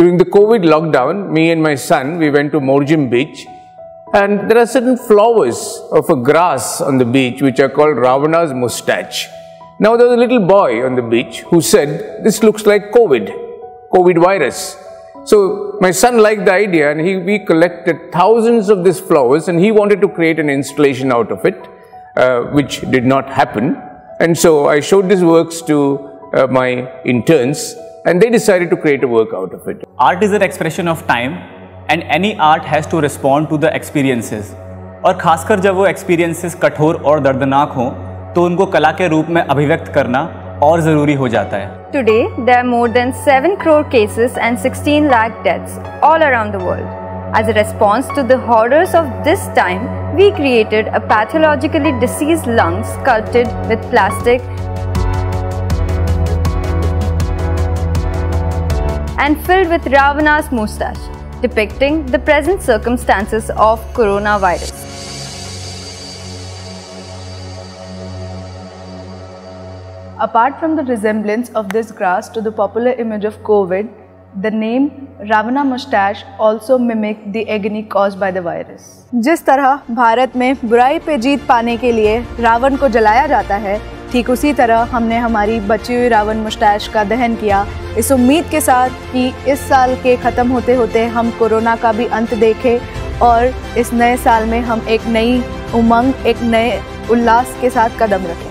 During the COVID lockdown, me and my son, we went to Morjim beach and there are certain flowers of a grass on the beach which are called Ravana's mustache. Now there was a little boy on the beach who said, this looks like COVID, COVID virus. So my son liked the idea and he, we collected thousands of these flowers and he wanted to create an installation out of it, uh, which did not happen. And so I showed these works to uh, my interns and they decided to create a work out of it. Art is an expression of time and any art has to respond to the experiences. और खासकर जब वो experiences कठोर और दर्दनाक हों तो उनको कला के रूप में अभिव्यक्त करना और ज़रूरी हो जाता है Today, there are more than 7 crore cases and 16 lakh deaths all around the world. As a response to the horrors of this time, we created a pathologically diseased lung sculpted with plastic and filled with Ravana's moustache, depicting the present circumstances of coronavirus. Apart from the resemblance of this grass to the popular image of COVID, the name Ravana mustache also mimicked the agony caused by the virus. जिस तरह भारत में बुराई पे जीत पाने के लिए रावण को जलाया जाता है ठीक उसी तरह हमने हमारी बची हुई रावण मुश्ताश का दहन किया। इस उम्मीद के साथ कि इस साल के ख़त्म होते होते हम कोरोना का भी अंत देखें और इस नए साल में हम एक नई उमंग, एक नए उल्लास के साथ कदम रखें।